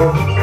Oh.